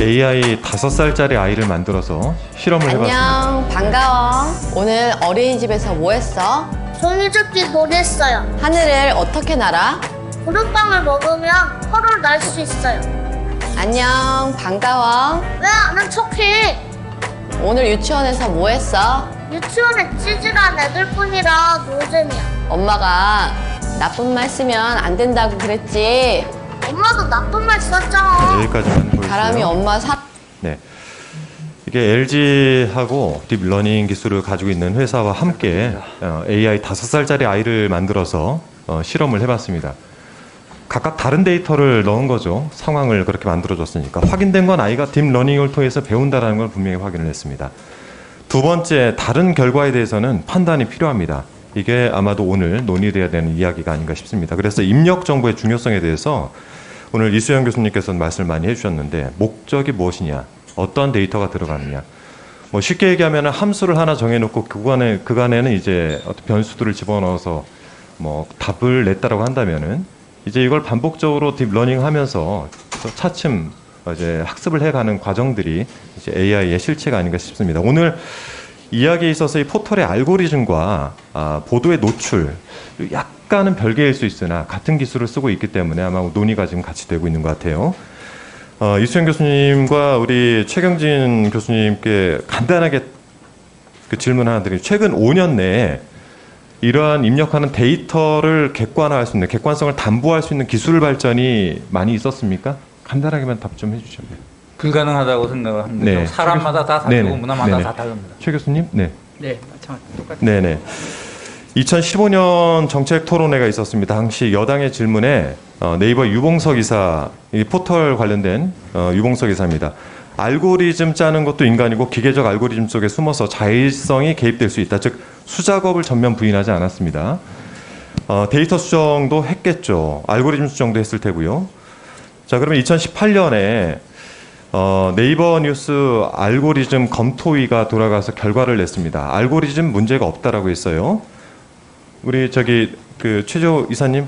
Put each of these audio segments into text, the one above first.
AI 다섯 살짜리 아이를 만들어서 실험을 해봤습니다. 안녕, 반가워. 오늘 어린이집에서 뭐 했어? 종이접기 놀이했어요. 하늘을 어떻게 날아? 구름빵을 먹으면 펄을 날수 있어요. 안녕, 반가워. 왜 아는 척해? 오늘 유치원에서 뭐 했어? 유치원에 찌질한 애들뿐이라 노잼이야. 엄마가 나쁜 말 쓰면 안 된다고 그랬지. 엄마도 나쁜 말 썼잖아. 여기까지만 보여주세요. 바람이 엄마 사 네. 이게 LG하고 deep learning 기술을 가지고 있는 회사와 함께 어, AI 다섯 살짜리 아이를 만들어서 어, 실험을 해봤습니다. 각각 다른 데이터를 넣은 거죠. 상황을 그렇게 만들어줬으니까 확인된 건 아이가 deep learning을 통해서 배운다는 걸 분명히 확인을 했습니다. 두 번째 다른 결과에 대해서는 판단이 필요합니다. 이게 아마도 오늘 논의돼야 되는 이야기가 아닌가 싶습니다. 그래서 입력 정보의 중요성에 대해서 오늘 이수영 교수님께서는 말씀을 많이 해주셨는데 목적이 무엇이냐, 어떠한 데이터가 들어가느냐. 뭐 쉽게 얘기하면 함수를 하나 정해놓고 그간에 그간에는 이제 어떤 변수들을 집어넣어서 뭐 답을 냈다라고 한다면은 이제 이걸 반복적으로 deep learning 하면서 또 차츰 이제 학습을 해가는 과정들이 이제 AI의 실체가 아닌가 싶습니다. 오늘 이야기에 있어서 이 포털의 알고리즘과 아, 보도의 노출 약간은 별개일 수 있으나 같은 기술을 쓰고 있기 때문에 아마 논의가 지금 같이 되고 있는 것 같아요. 어, 이수영 교수님과 우리 최경진 교수님께 간단하게 그 질문 하나 드리고 최근 5년 내에 이러한 입력하는 데이터를 객관화할 수 있는 객관성을 담보할 수 있는 기술 발전이 많이 있었습니까? 간단하게만 답 좀 해주시죠. 불가능하다고 생각을 합니다. 네. 사람마다 다 다르고 네네. 문화마다 네네. 다 다릅니다. 최 교수님, 네. 네, 마찬가지 똑같아요. 네네. 2015년 정책 토론회가 있었습니다. 당시 여당의 질문에 어, 네이버 유봉석 이사, 이 포털 관련된 어, 유봉석 이사입니다. 알고리즘 짜는 것도 인간이고 기계적 알고리즘 속에 숨어서 자의성이 개입될 수 있다. 즉 수작업을 전면 부인하지 않았습니다. 어, 데이터 수정도 했겠죠. 알고리즘 수정도 했을 테고요. 자, 그러면 2018년에 어, 네이버 뉴스 알고리즘 검토위가 돌아가서 결과를 냈습니다. 알고리즘 문제가 없다라고 했어요. 우리 저기 그 최조 이사님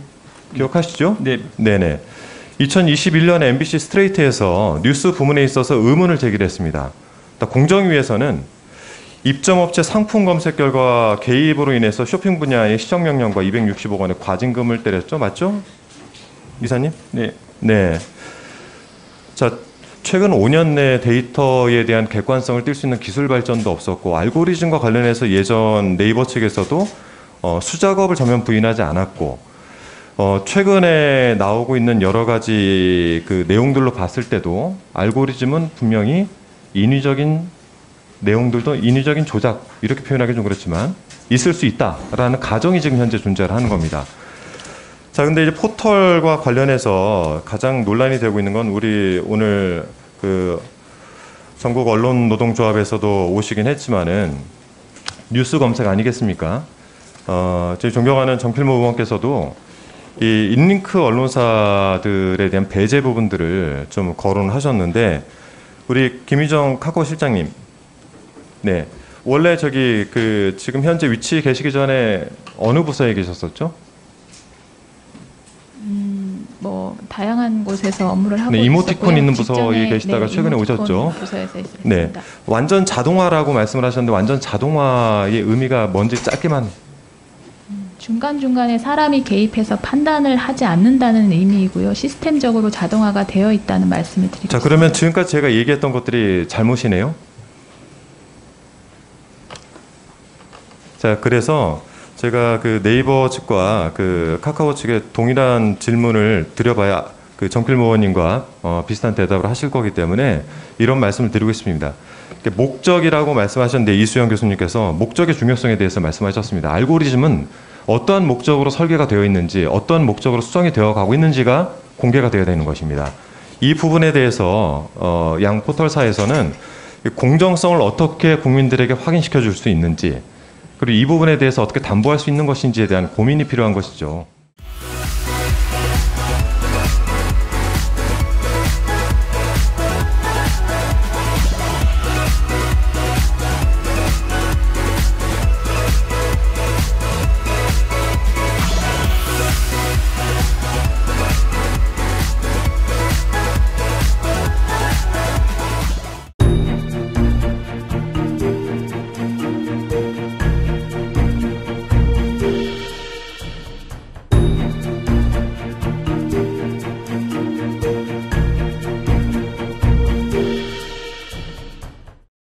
기억하시죠? 네, 네네. 2021년에 MBC 스트레이트에서 뉴스 부문에 있어서 의문을 제기했습니다. 공정위에서는 입점업체 상품 검색 결과 개입으로 인해서 쇼핑 분야의 시정 명령과 260억 원의 과징금을 때렸죠, 맞죠? 이사님? 네. 네. 자, 최근 5년 내 데이터에 대한 객관성을 띌 수 있는 기술 발전도 없었고 알고리즘과 관련해서 예전 네이버 측에서도 어, 수작업을 전면 부인하지 않았고 어, 최근에 나오고 있는 여러 가지 그 내용들로 봤을 때도 알고리즘은 분명히 인위적인 내용들도 인위적인 조작 이렇게 표현하기 좀 그렇지만 있을 수 있다라는 가정이 지금 현재 존재를 하는 겁니다. 자, 근데 이제 포털과 관련해서 가장 논란이 되고 있는 건 우리 오늘 그 전국 언론 노동조합에서도 오시긴 했지만은 뉴스 검색 아니겠습니까? 어, 저희 존경하는 정필모 의원께서도 이 인링크 언론사들에 대한 배제 부분들을 좀 거론하셨는데 우리 김희정 카카오 실장님, 네 원래 저기 그 지금 현재 위치 계시기 전에 어느 부서에 계셨었죠? 뭐 다양한 곳에서 업무를 하고 네, 이모티콘 있었고요. 있는 부서에 계시다가 최근에 이모티콘 오셨죠? 부서에서 네, 있었습니다. 완전 자동화라고 말씀을 하셨는데 완전 자동화의 의미가 뭔지 짧게만 중간 중간에 사람이 개입해서 판단을 하지 않는다는 의미이고요. 시스템적으로 자동화가 되어 있다는 말씀을 드리겠습니다. 자 그러면 지금까지 제가 얘기했던 것들이 잘못이네요. 자 그래서 제가 그 네이버 측과 그 카카오 측에 동일한 질문을 드려봐야 그 정필모 의원님과 어, 비슷한 대답을 하실 거기 때문에 이런 말씀을 드리고 있습니다. 목적이라고 말씀하셨는데 이수영 교수님께서 목적의 중요성에 대해서 말씀하셨습니다. 알고리즘은 어떠한 목적으로 설계가 되어 있는지 어떠한 목적으로 수정이 되어 가고 있는지가 공개가 되어야 되는 것입니다. 이 부분에 대해서 어, 양 포털사에서는 공정성을 어떻게 국민들에게 확인시켜 줄 수 있는지 그리고 이 부분에 대해서 어떻게 담보할 수 있는 것인지에 대한 고민이 필요한 것이죠.